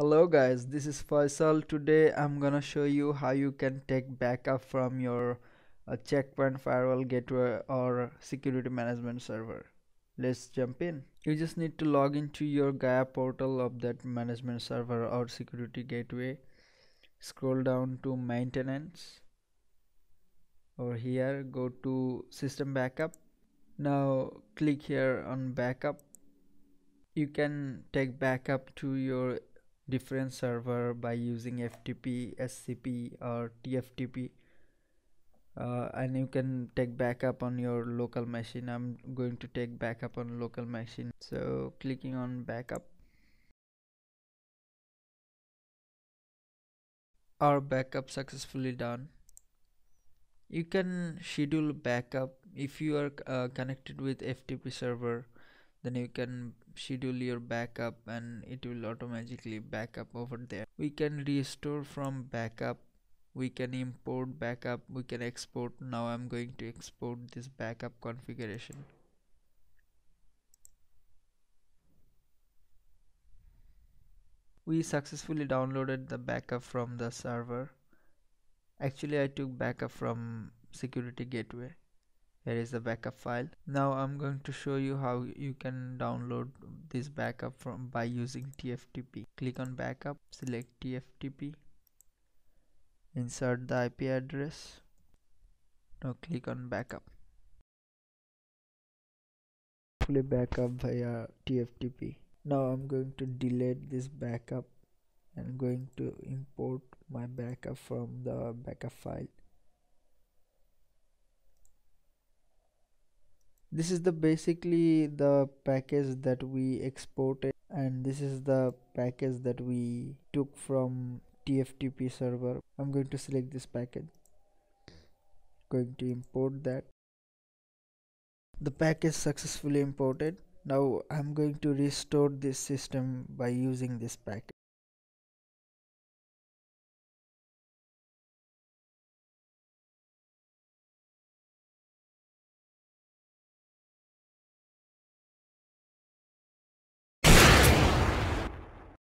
Hello guys, this is Faisal. Today I'm gonna show you how you can take backup from your uh, checkpoint firewall gateway or security management server. Let's jump in. You just need to log into your Gaia portal of that management server or security gateway. Scroll down to maintenance. Over here, go to system backup. Now click here on backup. You can take backup to your different server by using FTP, SCP or TFTP uh, and you can take backup on your local machine. I'm going to take backup on local machine. So clicking on backup. Our backup successfully done. You can schedule backup if you are uh, connected with FTP server then you can schedule your backup and it will automatically backup over there. We can restore from backup we can import backup we can export. Now i'm going to export this backup configuration. We successfully downloaded the backup from the server. Actually i took backup from security gateway here is the backup file. Now i'm going to show you how you can download this backup from by using tftp click on backup select tftp insert the ip address. Now click on backup. Fully backup via tftp now i'm going to delete this backup and going to import my backup from the backup file this is the basically the package that we exported and this is the package that we took from tftp server. I'm going to select this package. Going to import that. The package successfully imported. Now i'm going to restore this system by using this package